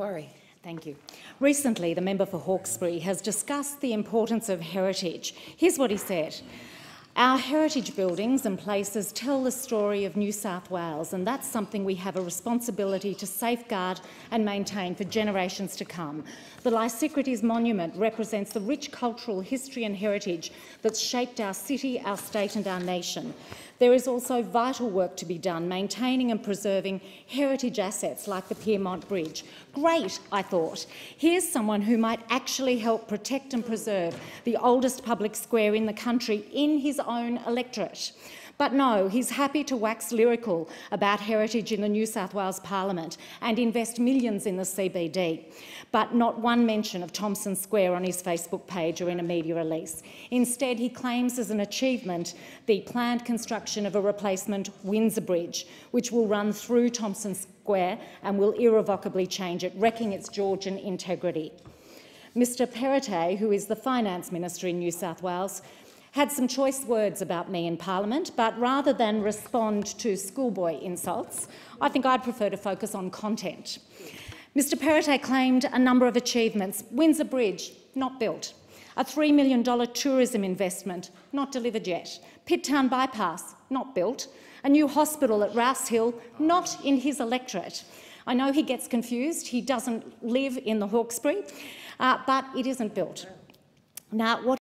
Quarry. Thank you. Recently, the member for Hawkesbury has discussed the importance of heritage. Here's what he said. Our heritage buildings and places tell the story of New South Wales, and that's something we have a responsibility to safeguard and maintain for generations to come. The Lysicrates Monument represents the rich cultural history and heritage that's shaped our city, our state and our nation. There is also vital work to be done maintaining and preserving heritage assets like the Pyrmont Bridge. Great, I thought. Here's someone who might actually help protect and preserve the oldest public square in the country in his own electorate. But no, he's happy to wax lyrical about heritage in the New South Wales Parliament and invest millions in the CBD, but not one mention of Thompson Square on his Facebook page or in a media release. Instead, he claims as an achievement the planned construction of a replacement Windsor Bridge, which will run through Thompson Square and will irrevocably change it, wrecking its Georgian integrity. Mr Perrottet, who is the Finance Minister in New South Wales, had some choice words about me in Parliament, but rather than respond to schoolboy insults, I think I'd prefer to focus on content. Mr Perrottet claimed a number of achievements. Windsor Bridge, not built. A $3 million tourism investment, not delivered yet. Pitt Town Bypass, not built. A new hospital at Rouse Hill, not in his electorate. I know he gets confused. He doesn't live in the Hawkesbury, uh, but it isn't built. Now, what